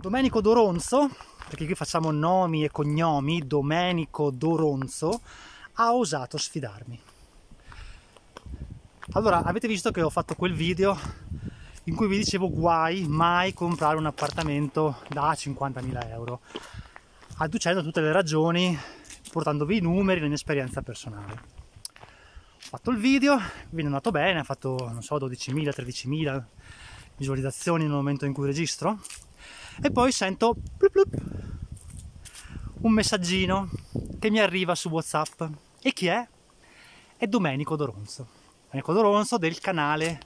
Domenico Doronzo, perché qui facciamo nomi e cognomi, Domenico Doronzo, ha osato sfidarmi. Allora, avete visto che ho fatto quel video in cui vi dicevo guai mai comprare un appartamento da 50.000 euro, adducendo tutte le ragioni, portandovi i numeri, la mia esperienza personale. Ho fatto il video, viene andato bene, ha fatto, non so, 12.000, 13.000 visualizzazioni nel momento in cui registro e poi sento plup plup, un messaggino che mi arriva su Whatsapp. E chi è? È Domenico Doronzo. Domenico Doronzo del canale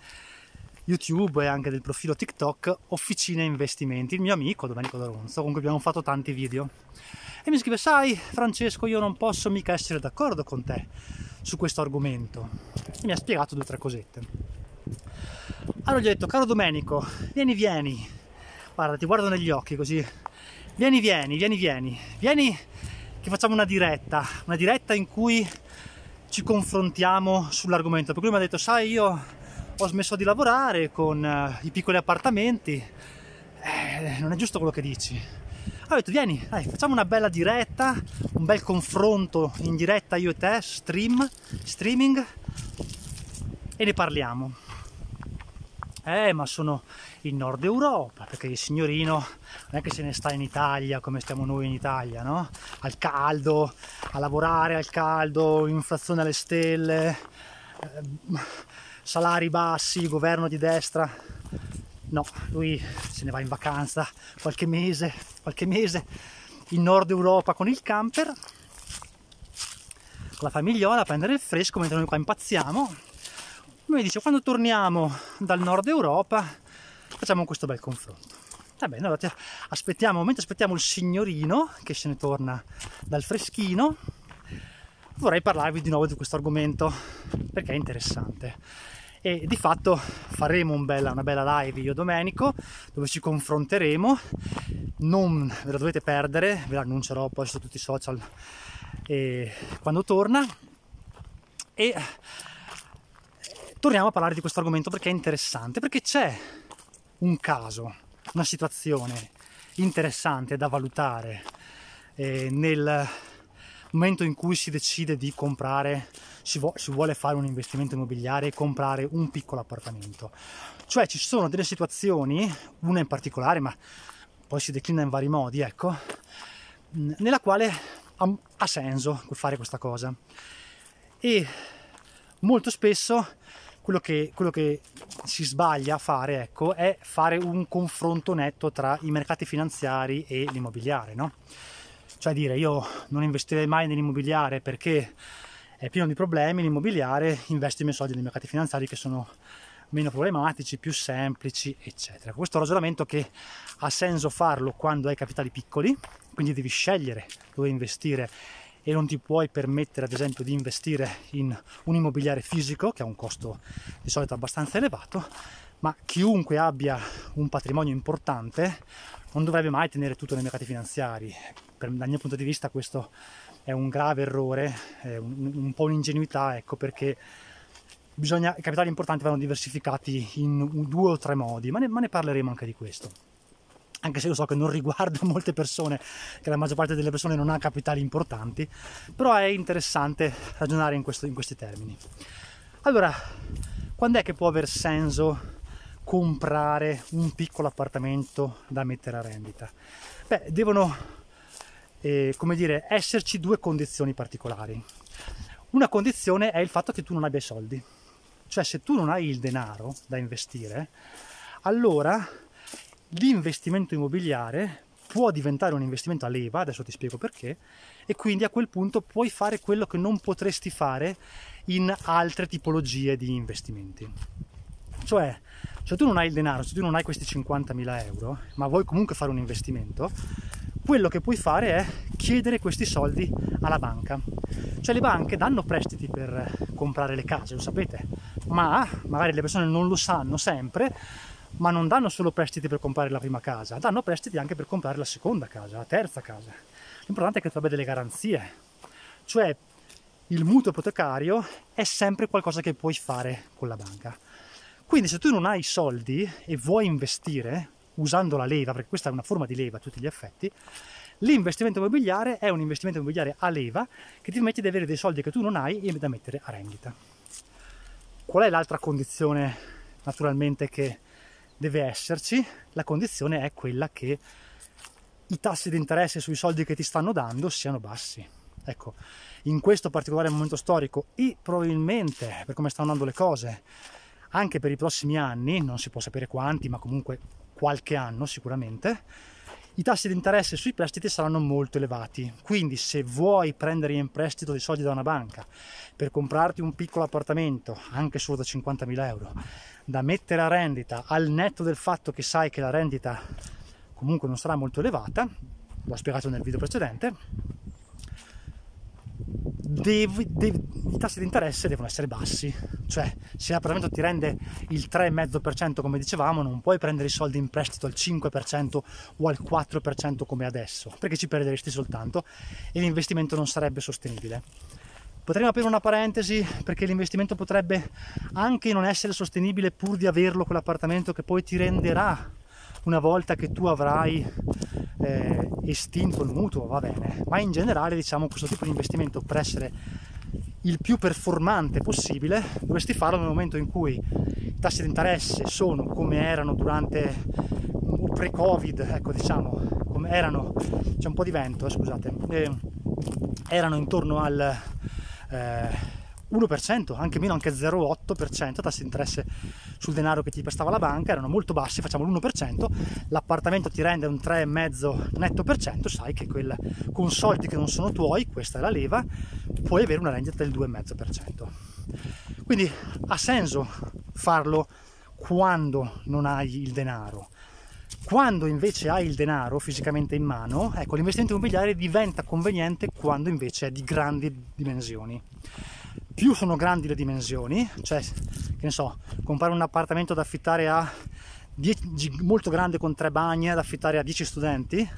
YouTube e anche del profilo TikTok Officine Investimenti, il mio amico Domenico Doronzo, con cui abbiamo fatto tanti video. E mi scrive, sai Francesco, io non posso mica essere d'accordo con te su questo argomento. E mi ha spiegato due o tre cosette. Allora gli ho detto, caro Domenico, vieni, vieni, guarda, ti guardo negli occhi così, vieni, vieni, vieni, vieni, vieni che facciamo una diretta, una diretta in cui ci confrontiamo sull'argomento. Per cui mi ha detto, sai, io ho smesso di lavorare con uh, i piccoli appartamenti, eh, non è giusto quello che dici. Ho detto, vieni, dai, facciamo una bella diretta, un bel confronto in diretta io e te, stream, streaming, e ne parliamo. Eh, ma sono in Nord Europa, perché il signorino non è che se ne sta in Italia come stiamo noi in Italia, no? Al caldo, a lavorare al caldo, inflazione alle stelle, eh, salari bassi, governo di destra. No, lui se ne va in vacanza qualche mese, qualche mese in Nord Europa con il camper, con la famigliola a prendere il fresco mentre noi qua impazziamo mi dice quando torniamo dal nord Europa facciamo questo bel confronto. Va bene, allora aspettiamo, mentre aspettiamo il signorino che se ne torna dal freschino, vorrei parlarvi di nuovo di questo argomento perché è interessante. E di fatto faremo un bella, una bella live io domenico dove ci confronteremo. Non ve la dovete perdere, ve l'annuncerò poi su tutti i social quando torna. E torniamo a parlare di questo argomento perché è interessante, perché c'è un caso, una situazione interessante da valutare eh, nel momento in cui si decide di comprare, si, vo- si vuole fare un investimento immobiliare e comprare un piccolo appartamento. Cioè ci sono delle situazioni, una in particolare, ma poi si declina in vari modi, ecco, nella quale ha, ha senso fare questa cosa. E molto spesso quello che, quello che si sbaglia a fare ecco, è fare un confronto netto tra i mercati finanziari e l'immobiliare. No? Cioè dire io non investirei mai nell'immobiliare perché è pieno di problemi, l'immobiliare investe i miei soldi nei mercati finanziari che sono meno problematici, più semplici, eccetera. Questo ragionamento che ha senso farlo quando hai capitali piccoli, quindi devi scegliere dove investire e non ti puoi permettere ad esempio di investire in un immobiliare fisico che ha un costo di solito abbastanza elevato, ma chiunque abbia un patrimonio importante non dovrebbe mai tenere tutto nei mercati finanziari. Per, dal mio punto di vista questo è un grave errore, un, un, po' un'ingenuità, ecco perché bisogna, i capitali importanti vanno diversificati in due o tre modi, ma ne, ma ne parleremo anche di questo anche se io so che non riguarda molte persone, che la maggior parte delle persone non ha capitali importanti, però è interessante ragionare in, questo, in questi termini. Allora, quando è che può aver senso comprare un piccolo appartamento da mettere a rendita? Beh, devono, eh, come dire, esserci due condizioni particolari. Una condizione è il fatto che tu non abbia soldi, cioè se tu non hai il denaro da investire, allora l'investimento immobiliare può diventare un investimento a leva, adesso ti spiego perché, e quindi a quel punto puoi fare quello che non potresti fare in altre tipologie di investimenti. Cioè, se tu non hai il denaro, se tu non hai questi 50.000 euro, ma vuoi comunque fare un investimento, quello che puoi fare è chiedere questi soldi alla banca. Cioè le banche danno prestiti per comprare le case, lo sapete, ma magari le persone non lo sanno sempre ma non danno solo prestiti per comprare la prima casa, danno prestiti anche per comprare la seconda casa, la terza casa. L'importante è che tu abbia delle garanzie, cioè il mutuo ipotecario è sempre qualcosa che puoi fare con la banca. Quindi se tu non hai soldi e vuoi investire, usando la leva, perché questa è una forma di leva a tutti gli effetti, l'investimento immobiliare è un investimento immobiliare a leva che ti permette di avere dei soldi che tu non hai e da mettere a rendita. Qual è l'altra condizione naturalmente che deve esserci? La condizione è quella che i tassi di interesse sui soldi che ti stanno dando siano bassi. Ecco, in questo particolare momento storico e probabilmente per come stanno andando le cose, anche per i prossimi anni, non si può sapere quanti, ma comunque qualche anno sicuramente, i tassi di interesse sui prestiti saranno molto elevati. Quindi se vuoi prendere in prestito dei soldi da una banca per comprarti un piccolo appartamento, anche solo da 50.000 euro, da mettere a rendita al netto del fatto che sai che la rendita comunque non sarà molto elevata, l'ho spiegato nel video precedente, devi, devi, i tassi di interesse devono essere bassi, cioè se l'appartamento ti rende il 3,5% come dicevamo non puoi prendere i soldi in prestito al 5% o al 4% come adesso, perché ci perderesti soltanto e l'investimento non sarebbe sostenibile. Potremmo aprire una parentesi perché l'investimento potrebbe anche non essere sostenibile pur di averlo quell'appartamento che poi ti renderà una volta che tu avrai eh, estinto il mutuo, va bene, ma in generale diciamo questo tipo di investimento per essere il più performante possibile dovresti farlo nel momento in cui i tassi di interesse sono come erano durante pre-covid, ecco diciamo, come erano, c'è un po' di vento, eh, scusate, eh, erano intorno al eh, 1%, anche meno, anche 0,8%, tassi di interesse sul denaro che ti prestava la banca, erano molto bassi, facciamo l'1%, l'appartamento ti rende un 3,5 netto per cento, sai che quel, con soldi che non sono tuoi, questa è la leva, puoi avere una rendita del 2,5%. Quindi ha senso farlo quando non hai il denaro. Quando invece hai il denaro fisicamente in mano, ecco, l'investimento immobiliare diventa conveniente quando invece è di grandi dimensioni più sono grandi le dimensioni, cioè che ne so, comprare un appartamento da affittare a 10, molto grande con tre bagni da affittare a 10 studenti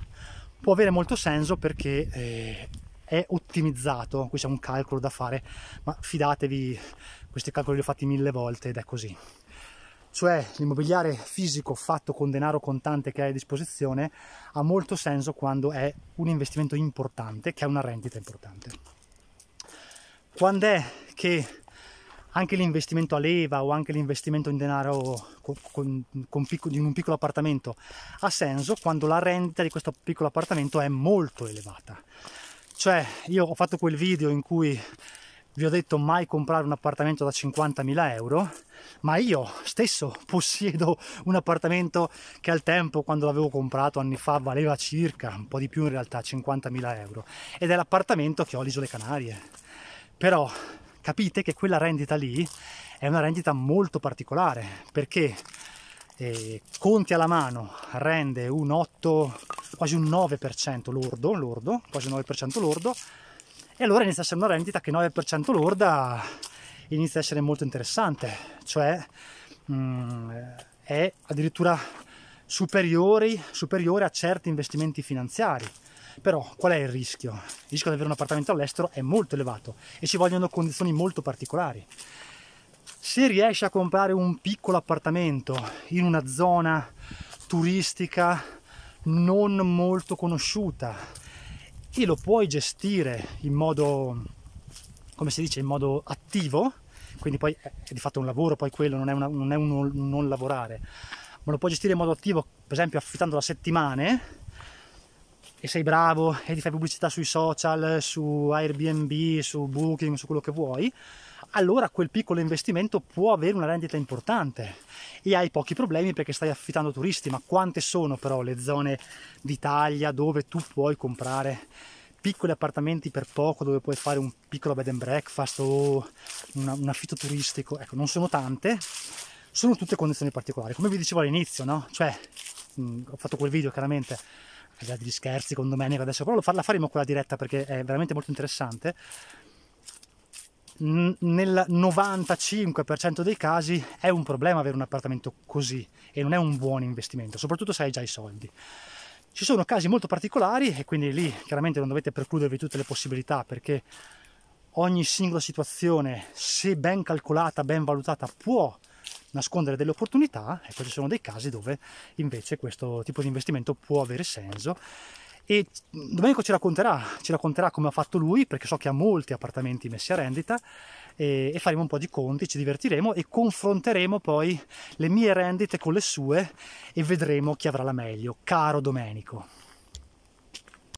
può avere molto senso perché eh, è ottimizzato, qui c'è un calcolo da fare, ma fidatevi, questi calcoli li ho fatti mille volte ed è così. Cioè l'immobiliare fisico fatto con denaro contante che hai a disposizione ha molto senso quando è un investimento importante, che ha una rendita importante. Quando è che anche l'investimento a leva o anche l'investimento in denaro con, con, piccolo, in un piccolo appartamento ha senso quando la rendita di questo piccolo appartamento è molto elevata. Cioè, io ho fatto quel video in cui vi ho detto mai comprare un appartamento da 50.000 euro, ma io stesso possiedo un appartamento che al tempo, quando l'avevo comprato anni fa, valeva circa, un po' di più in realtà, 50.000 euro. Ed è l'appartamento che ho alle Isole Canarie. Però capite che quella rendita lì è una rendita molto particolare perché eh, conti alla mano rende un 8, quasi un 9% lordo, lordo, quasi un 9% lordo e allora inizia a essere una rendita che 9% lorda inizia a essere molto interessante, cioè mh, mm, è addirittura superiore, superiore a certi investimenti finanziari però qual è il rischio? Il rischio di avere un appartamento all'estero è molto elevato e ci vogliono condizioni molto particolari. Se riesci a comprare un piccolo appartamento in una zona turistica non molto conosciuta e lo puoi gestire in modo, come si dice, in modo attivo, quindi poi è di fatto un lavoro, poi quello non è, una, non, è un non lavorare, ma lo puoi gestire in modo attivo, per esempio affittando a settimane, e sei bravo e ti fai pubblicità sui social, su Airbnb, su Booking, su quello che vuoi, allora quel piccolo investimento può avere una rendita importante e hai pochi problemi perché stai affittando turisti, ma quante sono però le zone d'Italia dove tu puoi comprare piccoli appartamenti per poco dove puoi fare un piccolo bed and breakfast o una, un affitto turistico, ecco, non sono tante, sono tutte condizioni particolari. Come vi dicevo all'inizio, no? Cioè, mh, ho fatto quel video chiaramente al degli scherzi con Domenico adesso, però la faremo quella diretta perché è veramente molto interessante. Nel 95% dei casi è un problema avere un appartamento così e non è un buon investimento, soprattutto se hai già i soldi. Ci sono casi molto particolari e quindi lì chiaramente non dovete precludervi tutte le possibilità perché ogni singola situazione, se ben calcolata, ben valutata, può nascondere delle opportunità, ecco ci sono dei casi dove invece questo tipo di investimento può avere senso e Domenico ci racconterà, ci racconterà come ha fatto lui perché so che ha molti appartamenti messi a rendita e, e, faremo un po' di conti, ci divertiremo e confronteremo poi le mie rendite con le sue e vedremo chi avrà la meglio. Caro Domenico.